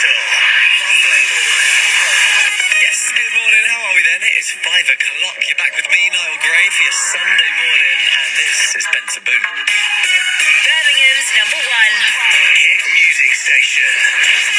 Yes, good morning. How are we then? It is five o'clock. You're back with me, Niall Gray, for your Sunday morning, and this is Spencer Boot. Birmingham's number one hit music station.